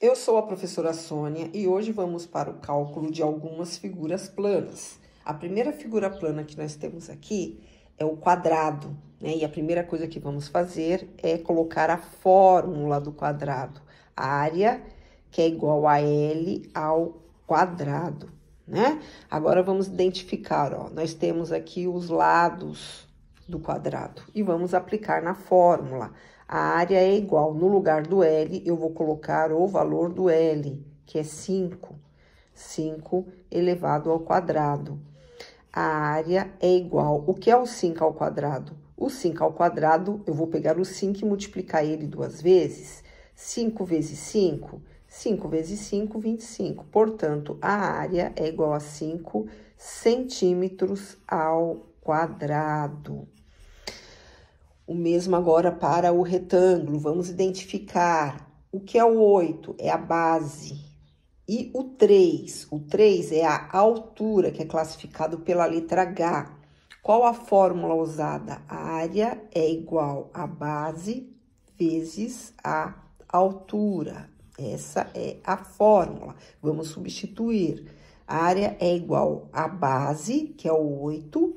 Eu sou a professora Sônia e hoje vamos para o cálculo de algumas figuras planas. A primeira figura plana que nós temos aqui é o quadrado, né? E a primeira coisa que vamos fazer é colocar a fórmula do quadrado. A área que é igual a L ao quadrado, né? Agora vamos identificar, ó, nós temos aqui os lados do quadrado e vamos aplicar na fórmula. A área é igual, no lugar do L, eu vou colocar o valor do L, que é 5. 5 elevado ao quadrado. A área é igual, o que é o 5 ao quadrado? O 5 ao quadrado, eu vou pegar o 5 e multiplicar ele duas vezes. 5 vezes 5, 5 vezes 5, 25. Portanto, a área é igual a 5 centímetros ao quadrado. O mesmo agora para o retângulo. Vamos identificar o que é o 8, é a base. E o 3, o 3 é a altura, que é classificado pela letra H. Qual a fórmula usada? A área é igual a base vezes a altura. Essa é a fórmula. Vamos substituir. A área é igual a base, que é o 8,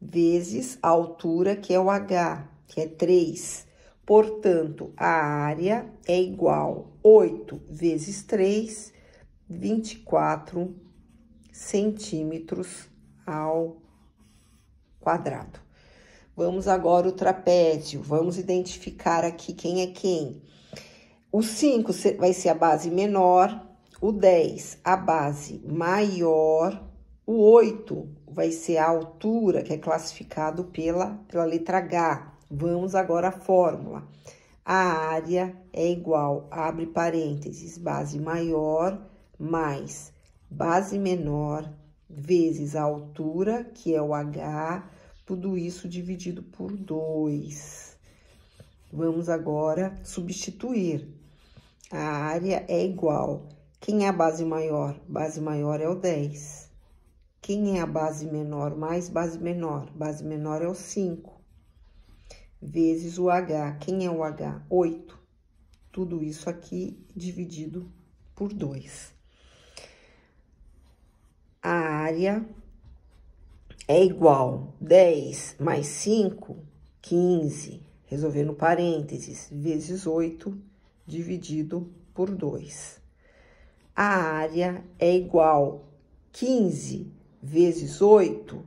vezes a altura, que é o H que é 3. Portanto, a área é igual 8 vezes 3, 24 centímetros ao quadrado. Vamos agora o trapézio. Vamos identificar aqui quem é quem. O 5 vai ser a base menor, o 10 a base maior, o 8 vai ser a altura, que é classificado pela, pela letra H. Vamos agora à fórmula. A área é igual, abre parênteses, base maior mais base menor vezes a altura, que é o H, tudo isso dividido por 2. Vamos agora substituir. A área é igual. Quem é a base maior? Base maior é o 10. Quem é a base menor mais base menor? Base menor é o 5 vezes o H. Quem é o H? 8. Tudo isso aqui dividido por 2. A área é igual 10 mais 5, 15, resolvendo parênteses, vezes 8, dividido por 2. A área é igual 15 vezes 8,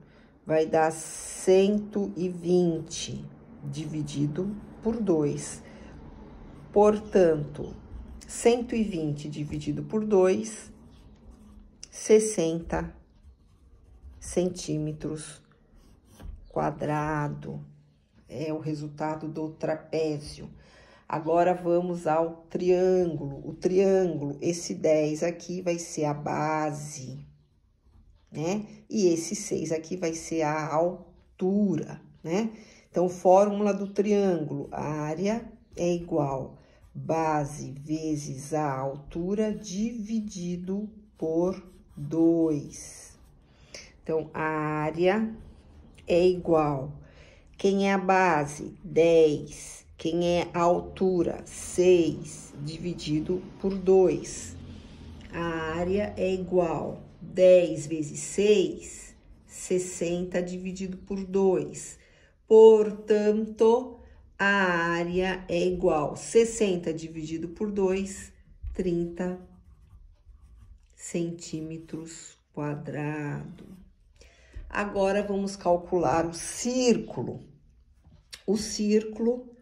vai dar 120 dividido por 2. Portanto, 120 dividido por 2, 60 centímetros quadrado. É o resultado do trapézio. Agora, vamos ao triângulo. O triângulo, esse 10 aqui vai ser a base, né? E esse 6 aqui vai ser a altura, né? Então, fórmula do triângulo, a área é igual base vezes a altura dividido por 2. Então, a área é igual. Quem é a base? 10. Quem é a altura? 6 dividido por 2. A área é igual 10 vezes 6, 60 dividido por 2. Portanto, a área é igual 60 dividido por 2, 30 centímetros quadrado. Agora, vamos calcular o círculo. O círculo,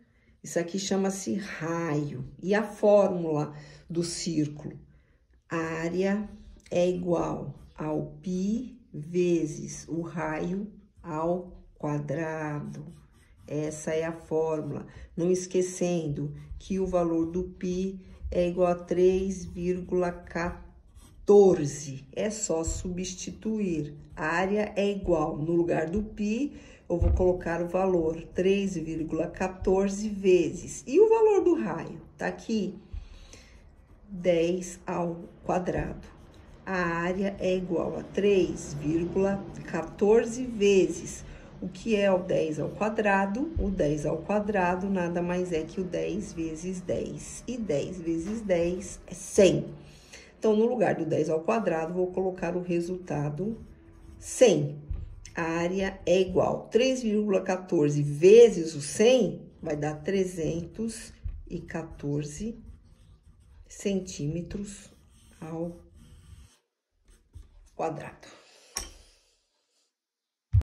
isso aqui chama-se raio. E a fórmula do círculo? A área é igual ao π vezes o raio ao quadrado. Essa é a fórmula. Não esquecendo que o valor do π é igual a 3,14. É só substituir. A área é igual. No lugar do π, eu vou colocar o valor 3,14 vezes. E o valor do raio? Tá aqui, 10 ao quadrado. A área é igual a 3,14 vezes O que é o 10 ao quadrado? O 10 ao quadrado nada mais é que o 10 vezes 10. E 10 vezes 10 é 100. Então, no lugar do 10 ao quadrado, vou colocar o resultado 100. A área é igual 3,14 vezes o 100 vai dar 314 centímetros ao quadrado.